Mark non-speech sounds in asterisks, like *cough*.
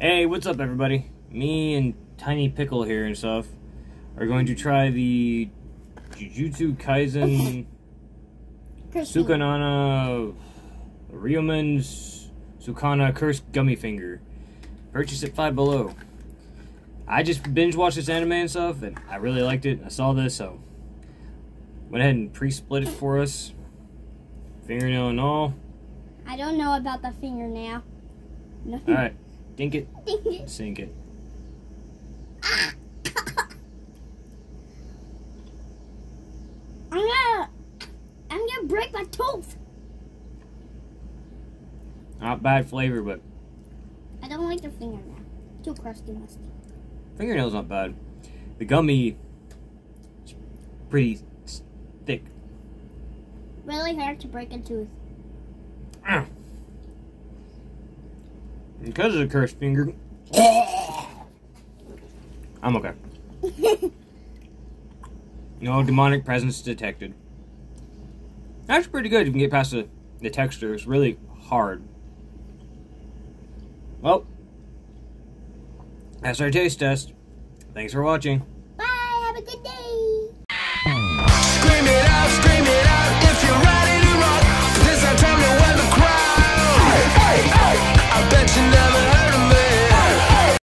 Hey, what's up, everybody? Me and Tiny Pickle here and stuff are going to try the Jujutsu Kaisen Sukanana Ryomen's Sukuna Cursed Gummy Finger. Purchase at Five Below. I just binge watched this anime and stuff, and I really liked it. I saw this, so went ahead and pre-split it for us. Fingernail and all. I don't know about the fingernail. *laughs* All right, dink it, Dink it. sink it. I'm gonna, I'm gonna break my tooth. Not bad flavor, but I don't like the fingernail. Too crusty, musty. fingernail's not bad. The gummy is pretty thick. Really hard to break a tooth. Ah. Because of the cursed finger, *laughs* I'm okay. *laughs* No demonic presence detected. That's pretty good you can get past the, the texture. It's really hard. Well, that's our taste test. Thanks for watching.